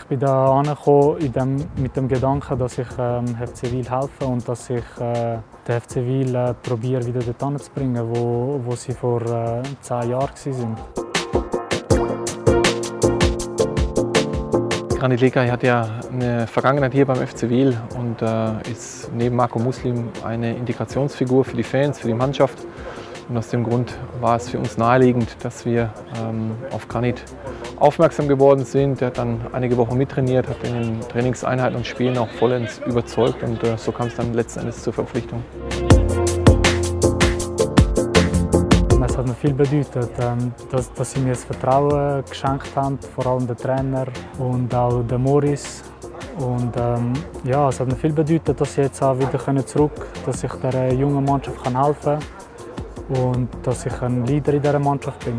Ich bin da angekommen mit dem Gedanken, dass ich ähm, FC Wil helfe und dass ich äh, den FC Wil äh, probiere wieder dorthin zu bringen, wo, wo sie vor äh, zehn Jahren waren. Granit Lekay hat ja eine Vergangenheit hier beim FC Wil und äh, ist neben Marco Muslim eine Integrationsfigur für die Fans, für die Mannschaft. Und aus dem Grund war es für uns naheliegend, dass wir ähm, auf Granit aufmerksam geworden sind. Er hat dann einige Wochen mittrainiert, hat in den Trainingseinheiten und Spielen auch vollends überzeugt und äh, so kam es dann letzten Endes zur Verpflichtung. Es hat mir viel bedeutet, ähm, dass, dass sie mir das Vertrauen geschenkt haben, vor allem der Trainer und auch der Morris. Und ähm, ja, es hat mir viel bedeutet, dass ich jetzt auch wieder zurück dass ich der jungen Mannschaft helfen kann und dass ich ein Leader in dieser Mannschaft bin.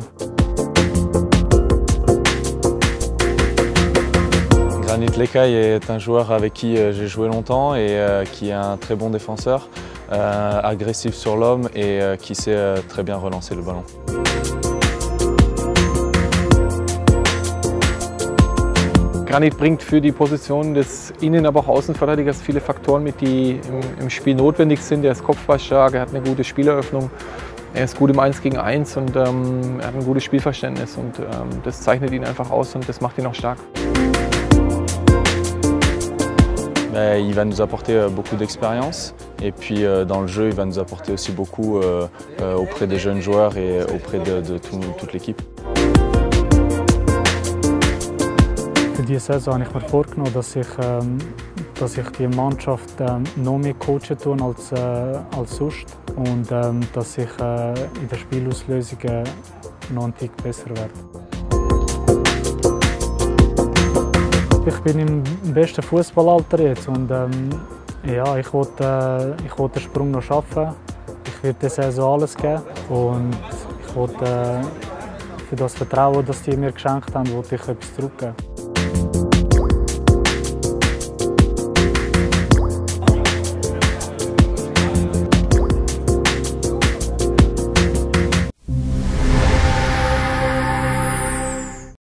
Granit Lekay est un joueur avec qui euh, j'ai joué longtemps et euh, qui est un très bon défenseur, euh, agressif sur l'homme et qui sait très bien relancer le ballon. Granit bringt für die Position des Innen-, aber auch Außenverteidigers viele Faktoren mit, die im, Spiel notwendig sind. Er ist kopfballstark, er hat eine gute Spieleröffnung, er ist gut im 1 gegen 1 und ähm, er hat ein gutes Spielverständnis und ähm, das zeichnet ihn einfach aus und das macht ihn auch stark. Il va nous apporter euh, beaucoup d'expérience et puis euh, dans le jeu il va nous apporter aussi beaucoup euh, auprès des jeunes joueurs et auprès de, de tout, toute l'équipe. Für diese Saison habe ich mir vorgenommen, dass ich, ähm, dass ich die Mannschaft ähm, noch mehr coachen tue als, äh, als sonst und ähm, dass ich äh, in den Spielauslösungen noch ein Tick besser werde. Ich bin im besten Fußballalter jetzt und ähm, ja, ich wollte äh, will den Sprung noch schaffen. Ich werde dieser Saison alles geben und ich wollte, äh, für das Vertrauen, das die mir geschenkt haben, wollte ich etwas zurückgeben.